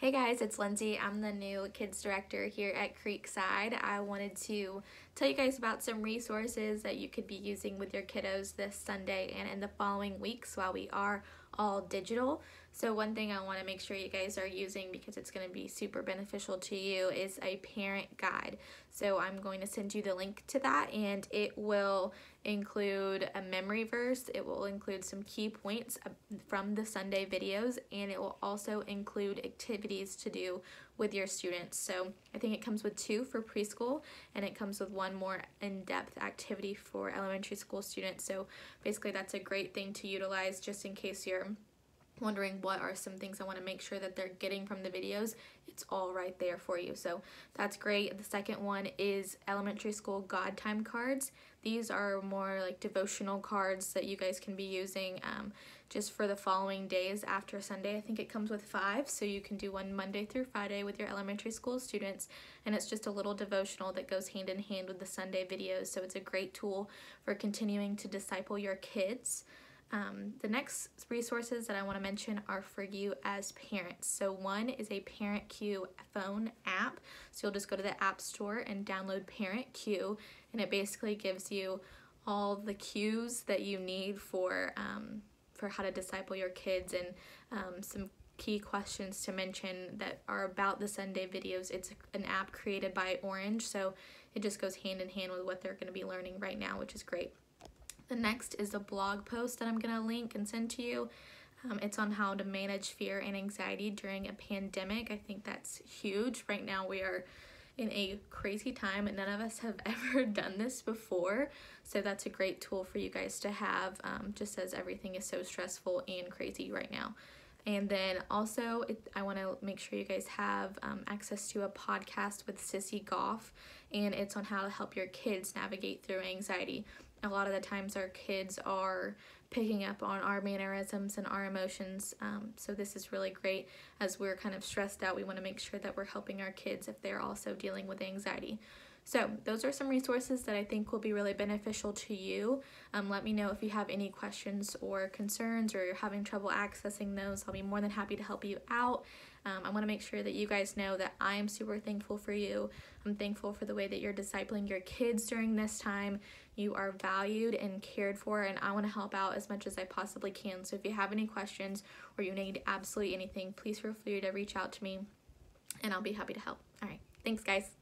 Hey guys, it's Lindsey. I'm the new kids director here at Creekside. I wanted to tell you guys about some resources that you could be using with your kiddos this Sunday and in the following weeks while we are all digital. So one thing I want to make sure you guys are using because it's going to be super beneficial to you is a parent guide. So I'm going to send you the link to that and it will include a memory verse. It will include some key points uh, from the Sunday videos and it will also include activities to do with your students. So I think it comes with two for preschool and it comes with one more in-depth activity for elementary school students. So basically that's a great thing to utilize just in case you're wondering what are some things I want to make sure that they're getting from the videos, it's all right there for you. So that's great. The second one is elementary school God time cards. These are more like devotional cards that you guys can be using um, just for the following days after Sunday. I think it comes with five, so you can do one Monday through Friday with your elementary school students, and it's just a little devotional that goes hand in hand with the Sunday videos. So it's a great tool for continuing to disciple your kids. Um, the next resources that I want to mention are for you as parents. So one is a Parent Cue phone app. So you'll just go to the App Store and download Parent Cue, and it basically gives you all the cues that you need for um, for how to disciple your kids and um, some key questions to mention that are about the Sunday videos. It's an app created by Orange, so it just goes hand in hand with what they're going to be learning right now, which is great. The next is a blog post that I'm going to link and send to you. Um, it's on how to manage fear and anxiety during a pandemic. I think that's huge. Right now, we are in a crazy time, and none of us have ever done this before. So, that's a great tool for you guys to have, um, just as everything is so stressful and crazy right now. And then also, it, I want to make sure you guys have um, access to a podcast with Sissy Goff, and it's on how to help your kids navigate through anxiety a lot of the times our kids are picking up on our mannerisms and our emotions. Um, so this is really great as we're kind of stressed out. We want to make sure that we're helping our kids if they're also dealing with anxiety. So those are some resources that I think will be really beneficial to you. Um, let me know if you have any questions or concerns or you're having trouble accessing those. I'll be more than happy to help you out. Um, I want to make sure that you guys know that I am super thankful for you. I'm thankful for the way that you're discipling your kids during this time. You are valued and cared for, and I want to help out as much as I possibly can. So if you have any questions or you need absolutely anything, please feel free to reach out to me and I'll be happy to help. All right. Thanks, guys.